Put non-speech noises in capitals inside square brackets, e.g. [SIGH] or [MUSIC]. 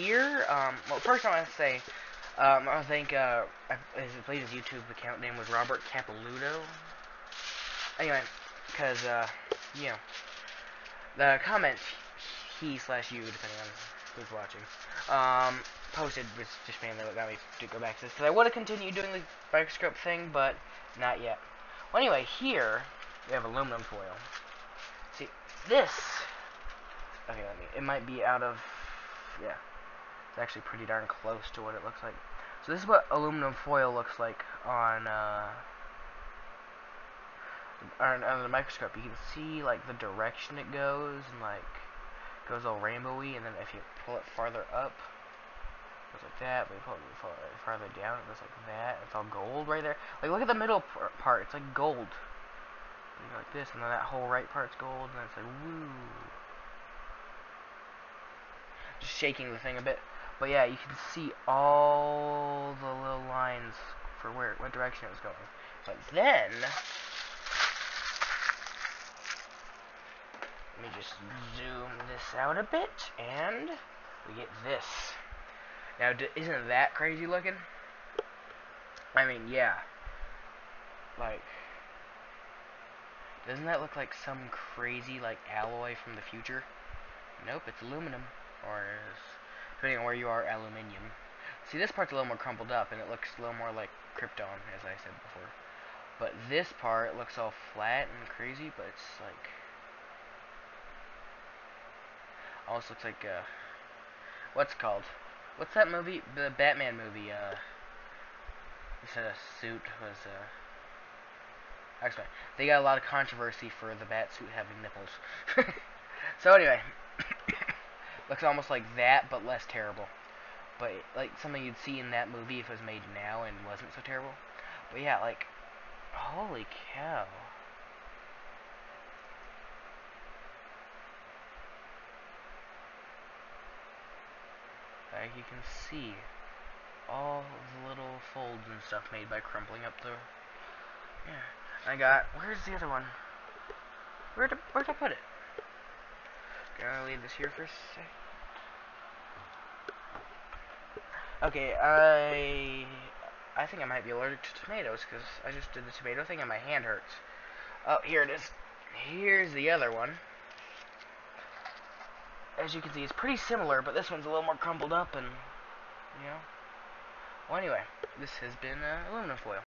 here, um, well, first I want to say, um, I think, uh, his, I believe his YouTube account name was Robert Capiluto. Anyway, because, uh, you know, the comment he slash you, depending on who's watching, um, posted was just mainly what got me to go back to this, because I would have continued doing the microscope thing, but not yet. Well, anyway, here, we have aluminum foil. See, this, okay, let me, it might be out of, yeah, actually pretty darn close to what it looks like. So this is what aluminum foil looks like on, uh, on, on the microscope. You can see, like, the direction it goes, and, like, goes all rainbowy, and then if you pull it farther up, it goes like that, but you pull it farther down, it goes like that, it's all gold right there. Like, look at the middle part, it's like gold. You go like this, and then that whole right part's gold, and it's like, woo. Just shaking the thing a bit. But yeah, you can see all the little lines for where what direction it was going. But then let me just zoom this out a bit and we get this. Now isn't that crazy looking? I mean, yeah. Like doesn't that look like some crazy like alloy from the future? Nope, it's aluminum or depending on where you are, aluminium. See, this part's a little more crumpled up, and it looks a little more like Krypton, as I said before. But this part looks all flat and crazy, but it's like... Almost looks like, uh... What's called? What's that movie? The Batman movie, uh... Instead of suit was, uh... Actually, they got a lot of controversy for the bat suit having nipples. [LAUGHS] so anyway, Looks almost like that, but less terrible. But, like, something you'd see in that movie if it was made now and wasn't so terrible. But yeah, like, holy cow. Like, you can see all the little folds and stuff made by crumpling up the... Yeah. I got... Where's the other one? Where'd, where'd I put it? Gonna leave this here for a sec. Okay, I I think I might be allergic to tomatoes because I just did the tomato thing and my hand hurts. Oh, here it is. Here's the other one. As you can see, it's pretty similar, but this one's a little more crumpled up and, you know. Well, anyway, this has been uh, aluminum foil.